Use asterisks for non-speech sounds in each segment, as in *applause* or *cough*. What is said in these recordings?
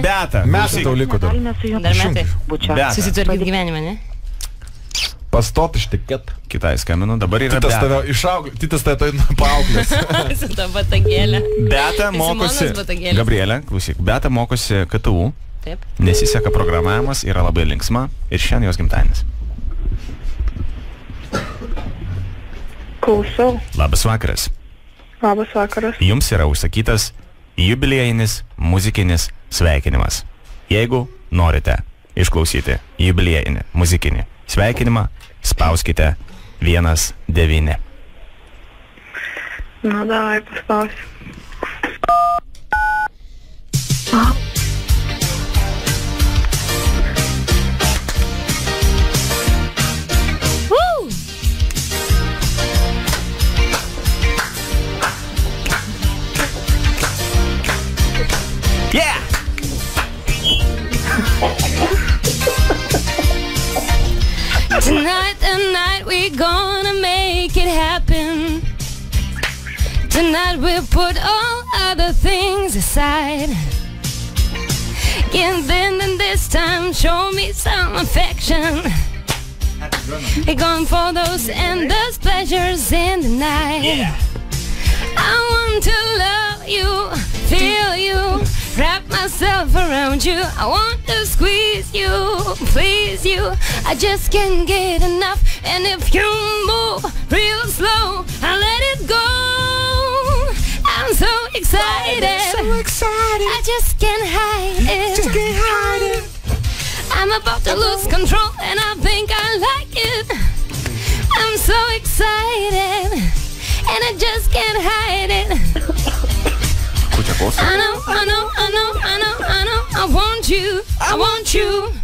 Beta. Metai tau liko dar. Dar metai. Beta. Susitvarkyti gyvenimą, ne? Pastot ištikėt. Kitai skambinu, dabar yra Titas Beta. tave išauklė, Titas tave paauklės. *laughs* Su ta batagėlė. Beta mokosi. Gabrielė, klausyk. Beta mokosi KTU. Taip. Nesiseka programavimas, yra labai linksma ir šiandien jos gimtadienis. Klausau. Labas vakaras. Labas vakaras. Jums yra užsakytas jubiliejinis muzikinis sveikinimas. Jeigu norite išklausyti jubiliejinį muzikinį sveikinimą, spauskite 19. Na, davai, paspausiu. Tonight, tonight, we're gonna make it happen. Tonight, we'll put all other things aside. And then, and this time, show me some affection. We're going for those endless pleasures in the night. I want to love you, feel you, wrap myself around you. I want to squeeze you, please you. I just can't get enough. And if you move real slow, I let it go. I'm so excited. I'm so excited. I just can't hide it. Just can't hide it. I'm about to lose control and I think I like it. I'm so excited and I just can't hide it. Pučia klauso. I know, I know, I know, I know, I know, I want you, I want you.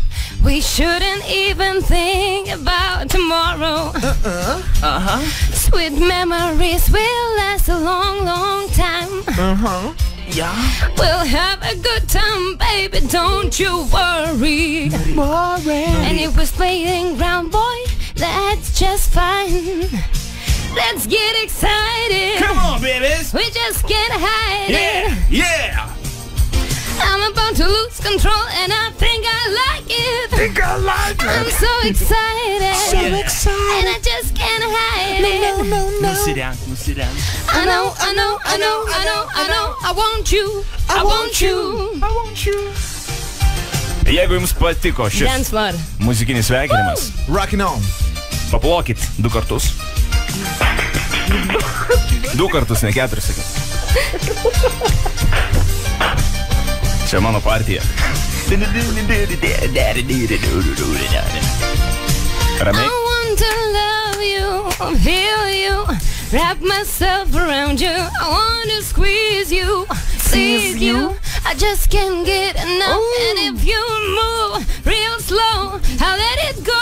We shouldn't even think about tomorrow. Uh-uh. Uh-huh. Sweet memories will last a long, long time. Uh-huh. Yeah. We'll have a good time, baby, don't you worry. Worry. And if we're playing ground, boy, that's just fine. Let's get excited. Come on, babies! We just can't hide it. Yeah! I'm about to lose control and I think I like I'm so excited. So excited. And I just can't hide it. No, no, no, Nusirenk, nusirenk. I know, I know, I know, I know, I know. I want you. I want you. I want you. Jeigu jums patiko šis muzikinis sveikinimas, Rockin' on. paplokit du kartus. Du kartus, ne keturis sakyt. Čia mano partija. I want to love you, feel you, wrap myself around you. I want to squeeze you, squeeze you. I just can't get enough. And if you move real slow, I'll let it go.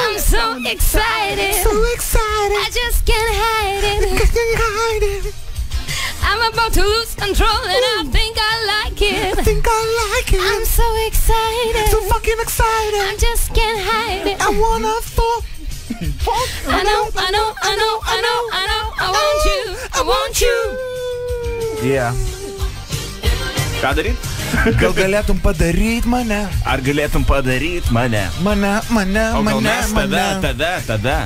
I'm so excited. So excited. I just can't hide it, can't hide it. I'm about to lose control and I think I like it. I think I like it. I'm so excited. So fucking excited. I just can't hide it. I wanna fuck. I know, I know, I know, I know, I know. I want you. I want you. Yeah. Ką daryt? Gal galėtum padaryti mane? Ar galėtum padaryti mane? Mane, mane, O gal mane, mes tada, mane. tada, tada.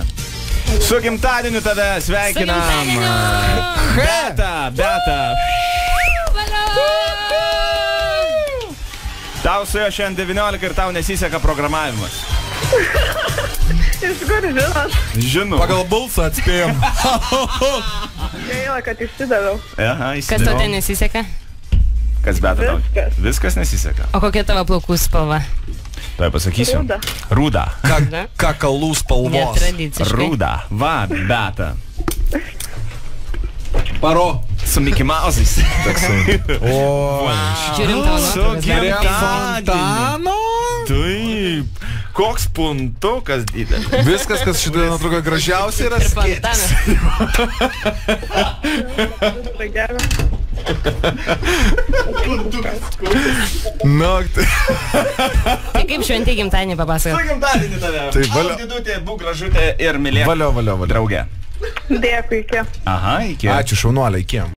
Su gimtadieniu tada sveikinam. Beta, beta. Tau su jo šiandien 19 ir tau nesiseka programavimas. Iš kur žinot? Žinau. Pagal balsą atspėjom. *laughs* Gaila, kad išsidaviau. Aha, Kas tau ten nesiseka? Kas beta tau? Viskas. Viskas nesiseka. O kokia tavo plaukų spalva? Tai pasakysiu. Rūda. Rūda. Na? *laughs* Kakalų spalvos. Rūda. Va, beta. Paro. Su Mickey Mouse'ais. Toksai. *laughs* O. Tavo Su fontano. Taip. Koks puntukas didelis. Viskas, kas šitoje nuotraukoje gražiausia yra Ir fontanas. *laughs* Naktį. Tai kaip šventė gimtadienį Su papasakok. gimtadieniu tave. Tai valio. Didutė, būk gražutė ir mylėk Valio, valio, valio. draugę. Dėkui, iki. Aha, iki. Ačiū šaunuoliai, kiem.